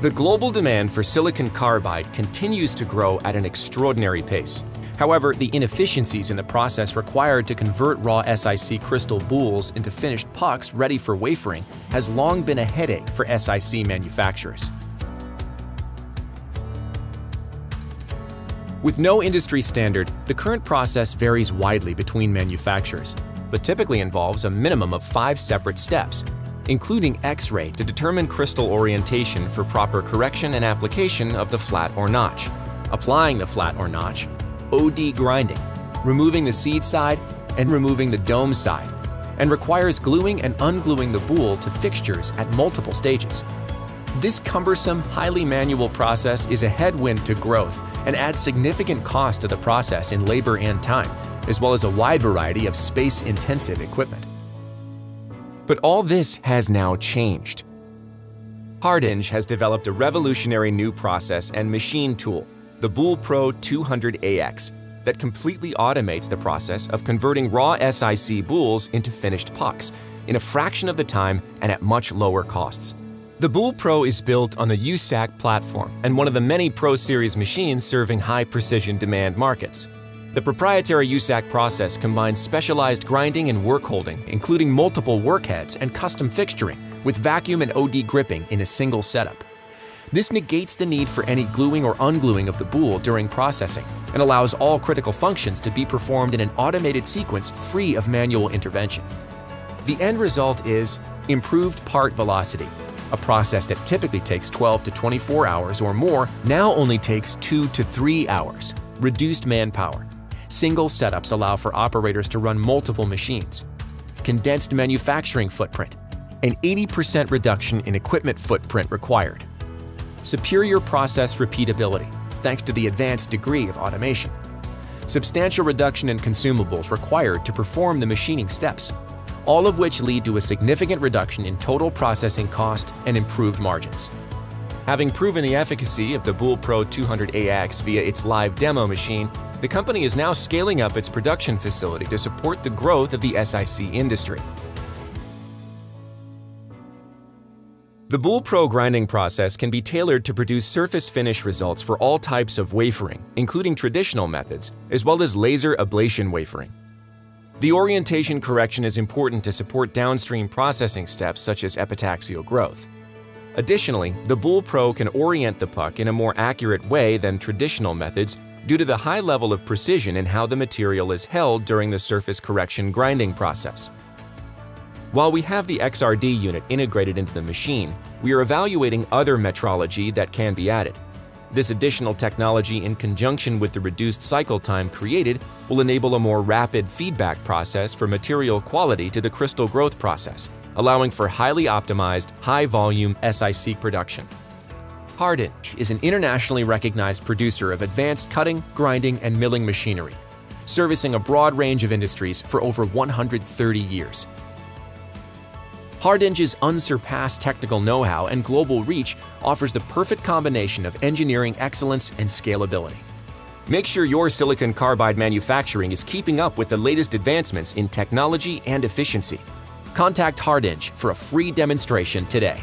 The global demand for silicon carbide continues to grow at an extraordinary pace. However, the inefficiencies in the process required to convert raw SiC crystal boules into finished pucks ready for wafering has long been a headache for SiC manufacturers. With no industry standard, the current process varies widely between manufacturers, but typically involves a minimum of five separate steps, including X-ray to determine crystal orientation for proper correction and application of the flat or notch, applying the flat or notch, OD grinding, removing the seed side and removing the dome side, and requires gluing and ungluing the boule to fixtures at multiple stages. This cumbersome, highly manual process is a headwind to growth and adds significant cost to the process in labor and time, as well as a wide variety of space-intensive equipment. But all this has now changed. Hardinge has developed a revolutionary new process and machine tool, the Boule Pro 200AX, that completely automates the process of converting raw SiC boules into finished pucks in a fraction of the time and at much lower costs. The Boule Pro is built on the USACH platform and one of the many Pro Series machines serving high-precision demand markets. The proprietary USACH process combines specialized grinding and work holding, including multiple workheads and custom fixturing, with vacuum and OD gripping in a single setup. This negates the need for any gluing or ungluing of the boule during processing and allows all critical functions to be performed in an automated sequence free of manual intervention. The end result is improved part velocity, a process that typically takes 12 to 24 hours or more now only takes 2 to 3 hours. Reduced manpower. Single setups allow for operators to run multiple machines. Condensed manufacturing footprint. An 80% reduction in equipment footprint required. Superior process repeatability, thanks to the advanced degree of automation. Substantial reduction in consumables required to perform the machining steps, all of which lead to a significant reduction in total processing cost and improved margins. Having proven the efficacy of the Boule Pro 200AX via its live demo machine, the company is now scaling up its production facility to support the growth of the SiC industry. The Boule Pro grinding process can be tailored to produce surface finish results for all types of wafering, including traditional methods, as well as laser ablation wafering. The orientation correction is important to support downstream processing steps such as epitaxial growth. Additionally, the Boule Pro can orient the puck in a more accurate way than traditional methods due to the high level of precision in how the material is held during the surface correction grinding process. While we have the XRD unit integrated into the machine, we are evaluating other metrology that can be added. This additional technology in conjunction with the reduced cycle time created will enable a more rapid feedback process for material quality to the crystal growth process, allowing for highly optimized, high-volume SiC production. Hardinge is an internationally recognized producer of advanced cutting, grinding, and milling machinery, servicing a broad range of industries for over 130 years. Hardinge's unsurpassed technical know-how and global reach offers the perfect combination of engineering excellence and scalability. Make sure your silicon carbide manufacturing is keeping up with the latest advancements in technology and efficiency. Contact Hardinge for a free demonstration today.